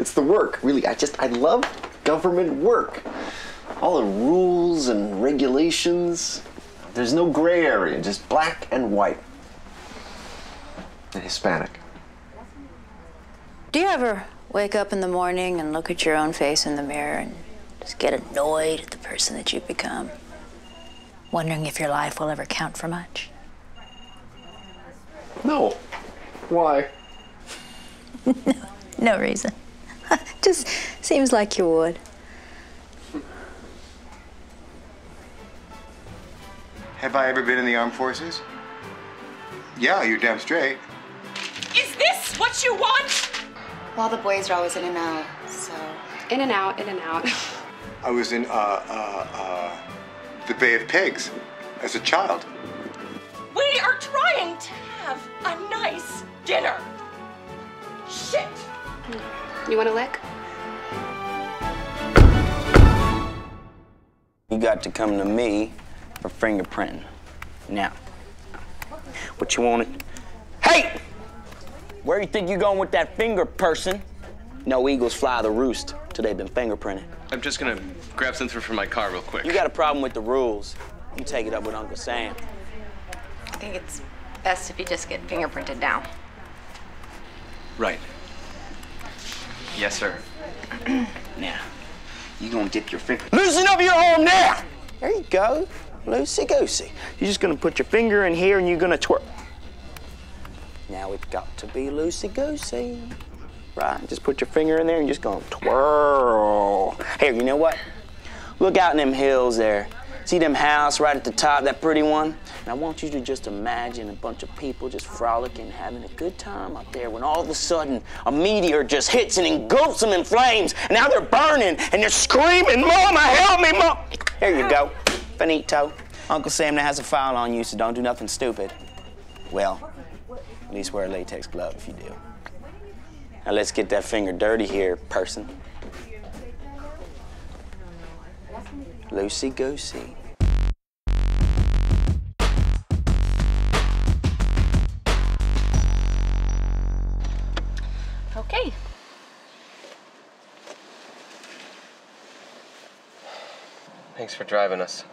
It's the work, really. I just, I love government work. All the rules and regulations. There's no gray area, just black and white. And Hispanic. Do you ever wake up in the morning and look at your own face in the mirror and just get annoyed at the person that you've become? Wondering if your life will ever count for much? No. Why? No reason. just seems like you would. Have I ever been in the armed forces? Yeah, you're damn straight. Is this what you want? Well, the boys are always in and out, so. In and out, in and out. I was in uh, uh, uh, the Bay of Pigs as a child. We are trying to have a nice dinner. Shit. You want a lick? You got to come to me for fingerprinting. Now, what you wanted? Hey! Where you think you're going with that finger person? No eagles fly the roost till they've been fingerprinted. I'm just gonna grab something from my car real quick. You got a problem with the rules. You take it up with Uncle Sam. I think it's best if you just get fingerprinted now. Right. Yes, sir. Now, you gonna dip your finger. Loosen up your arm now! There you go. Loosey goosey. You're just gonna put your finger in here and you're gonna twirl. Now it's got to be loosey goosey. Right? Just put your finger in there and just gonna twirl. Here, you know what? Look out in them hills there. See them house right at the top, that pretty one? And I want you to just imagine a bunch of people just frolicking, having a good time up there when all of a sudden a meteor just hits and engulfs them in flames. And now they're burning and they're screaming, Mama, help me, Mom. Here you go. Finito. Uncle Sam now has a file on you, so don't do nothing stupid. Well, at least wear a latex glove if you do. Now let's get that finger dirty here, person. Loosey goosey. Thanks for driving us.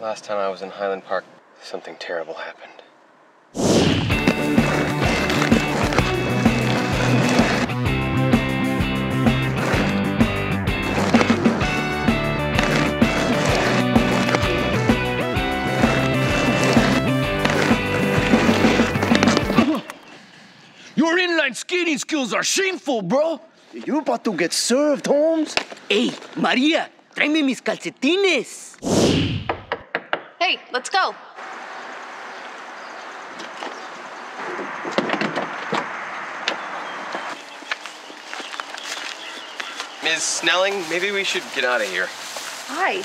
Last time I was in Highland Park, something terrible happened. Your inline skating skills are shameful, bro. You're about to get served, Holmes. Hey, Maria, tráeme mis calcetines. Hey, let's go. Ms. Snelling, maybe we should get out of here. Hi.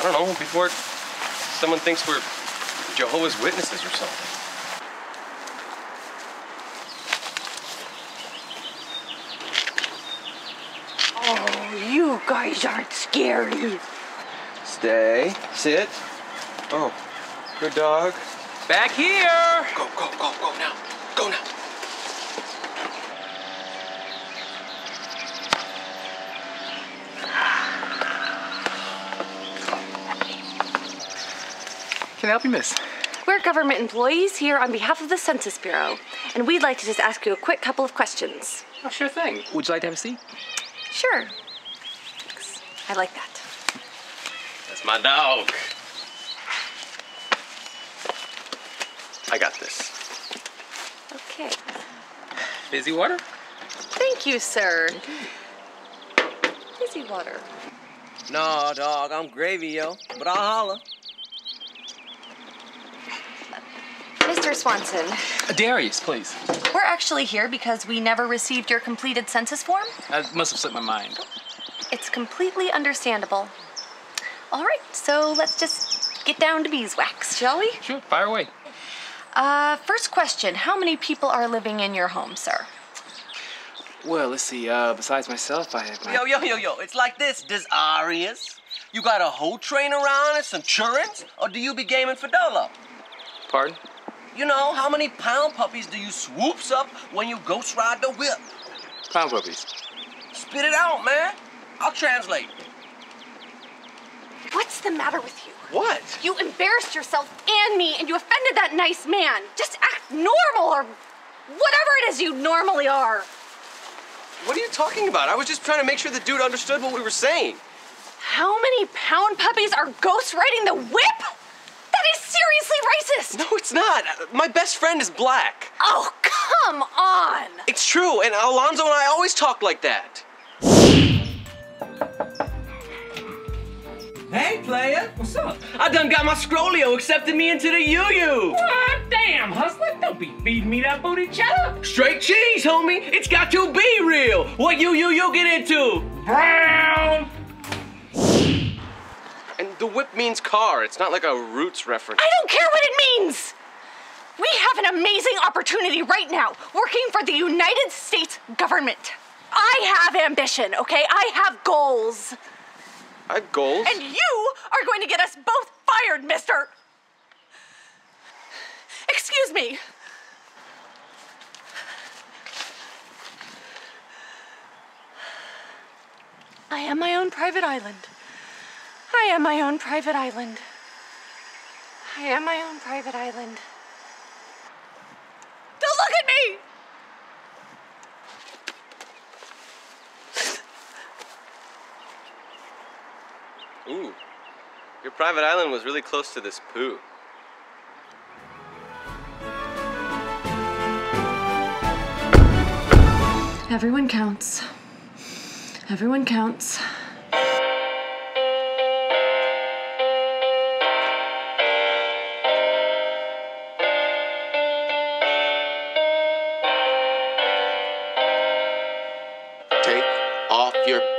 I don't know, before someone thinks we're Jehovah's Witnesses or something. Oh, you guys aren't scary. Stay. Sit. Oh, good dog. Back here! Go, go, go, go now. Go now. Can I help you, miss? We're government employees here on behalf of the Census Bureau, and we'd like to just ask you a quick couple of questions. Oh, sure thing. Would you like to have a seat? Sure. Thanks. I like that. That's my dog. I got this. Okay. Fizzy water? Thank you, sir. Fizzy water. No, dog, I'm gravy, yo. But I'll holler. Mr. Swanson, uh, Darius, please. we're actually here because we never received your completed census form. That must have slipped my mind. It's completely understandable. All right, so let's just get down to beeswax, shall we? Sure, fire away. Uh, first question How many people are living in your home, sir? Well, let's see. Uh, besides myself, I have my. Yo, yo, yo, yo. It's like this, Desarius. You got a whole train around and some churins? Or do you be gaming for Dolo? Pardon? You know, how many pound puppies do you swoops up when you ghost ride the whip? Pound puppies. spit it out, man. I'll translate. What's the matter with you? What? You embarrassed yourself and me, and you offended that nice man. Just act normal or whatever it is you normally are. What are you talking about? I was just trying to make sure the dude understood what we were saying. How many pound puppies are ghost riding the whip? That is seriously racist. No, it's not. My best friend is black. Oh, come on. It's true, and Alonzo and I always talk like that. Hey, player, what's up? I done got my Scrollio accepted me into the UU. What? Ah, damn, hustler, don't be feeding me that booty cheddar. Straight cheese, homie. It's got to be real. What UU you get into? Brown. And the whip means car. It's not like a roots reference. I don't care what it means. We have an amazing opportunity right now working for the United States government. I have ambition, okay? I have goals. I have goals. And you are going to get us both fired, mister. Excuse me. I am my own private island. I am my own private island. I am my own private island. Don't look at me! Ooh. Your private island was really close to this poo. Everyone counts. Everyone counts. Take off your